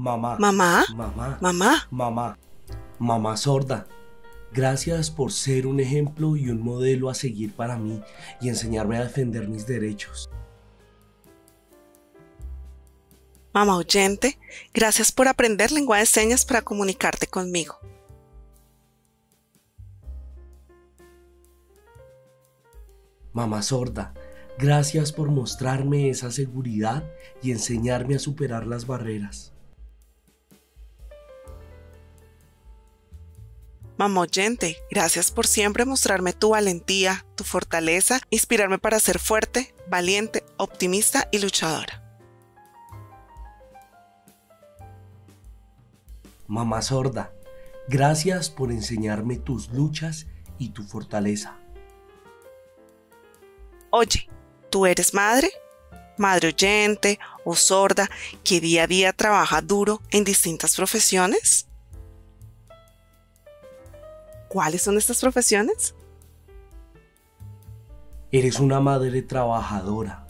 Mamá. Mamá. Mamá. Mamá. Mamá. Mamá sorda. Gracias por ser un ejemplo y un modelo a seguir para mí y enseñarme a defender mis derechos. Mamá oyente, gracias por aprender lengua de señas para comunicarte conmigo. Mamá sorda, gracias por mostrarme esa seguridad y enseñarme a superar las barreras. Mamá oyente, gracias por siempre mostrarme tu valentía, tu fortaleza, inspirarme para ser fuerte, valiente, optimista y luchadora. Mamá sorda, gracias por enseñarme tus luchas y tu fortaleza. Oye, ¿tú eres madre? Madre oyente o sorda que día a día trabaja duro en distintas profesiones? ¿Cuáles son estas profesiones? Eres una madre trabajadora,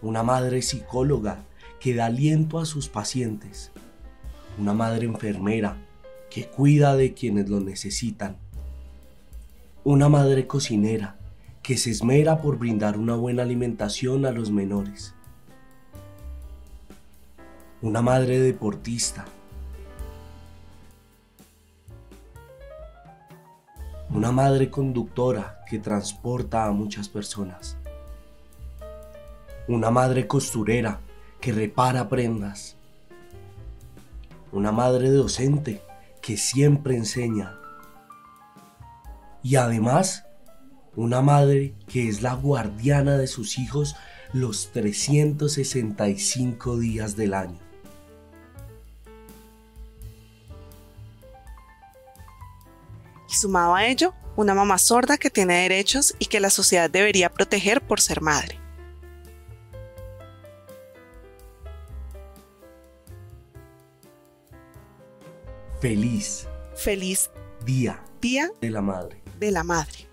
una madre psicóloga que da aliento a sus pacientes, una madre enfermera que cuida de quienes lo necesitan, una madre cocinera que se esmera por brindar una buena alimentación a los menores, una madre deportista, una madre conductora que transporta a muchas personas, una madre costurera que repara prendas, una madre docente que siempre enseña. Y además una madre que es la guardiana de sus hijos los 365 días del año. Sumado a ello, una mamá sorda que tiene derechos y que la sociedad debería proteger por ser madre. Feliz Feliz Día Día de la Madre. de la Madre.